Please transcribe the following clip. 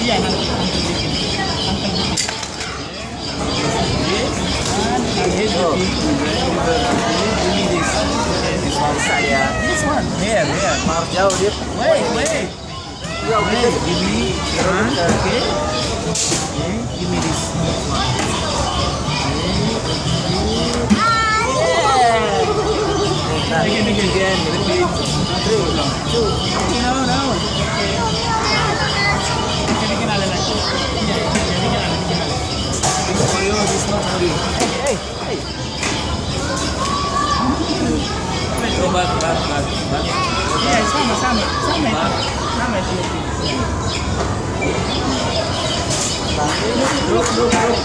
Iya, nanti uncle bikin. Uncle bikin. And again, Oh. Only this. This one saya. This one. Where? Where? Maaf jauh dia. Wait, wait. Ya, Wait, kita give me one. Okay. Okay, give me this. Nah, Again, again. again, repeat. Three, two. Okay, no, no. Okay. Okay, vâng vâng vâng vâng vâng back, back, back. Ya, sama, sama, sama itu. Sama itu. Look, look, look.